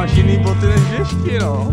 máš jiný boty než ještě, no.